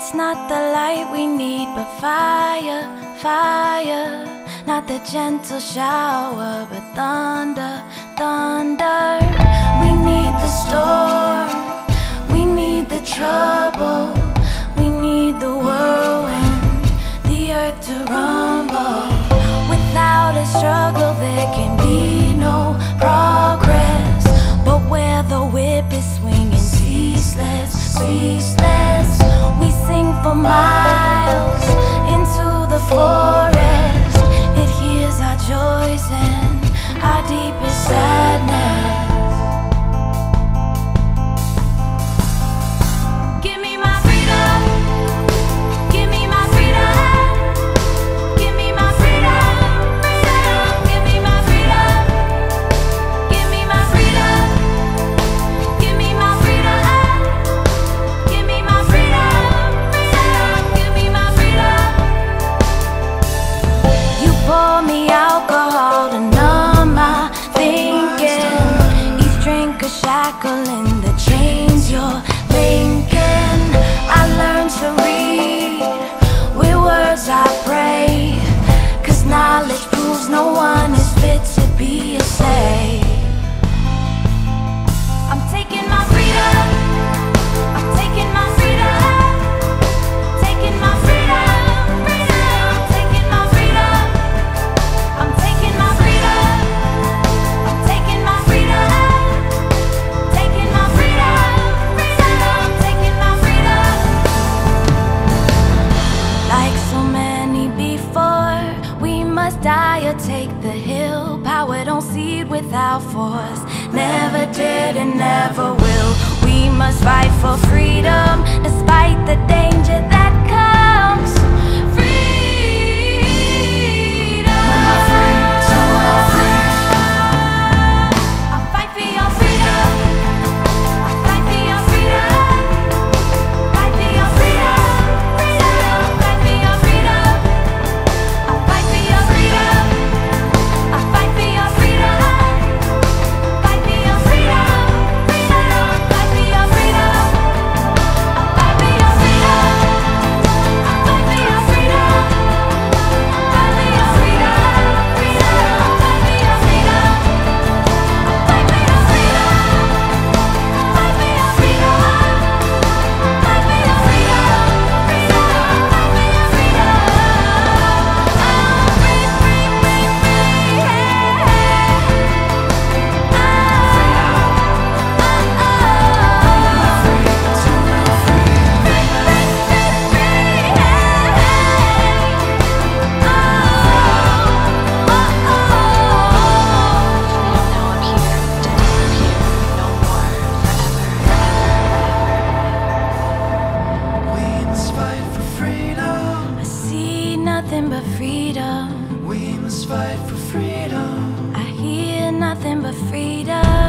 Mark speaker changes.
Speaker 1: It's not the light we need, but fire, fire. Not the gentle shower, but thunder, fit to be a yourself. fire, take the hill. Power don't seed without force. Never did and never will. We must fight for freedom. but freedom.
Speaker 2: We must fight for freedom.
Speaker 1: I hear nothing but freedom.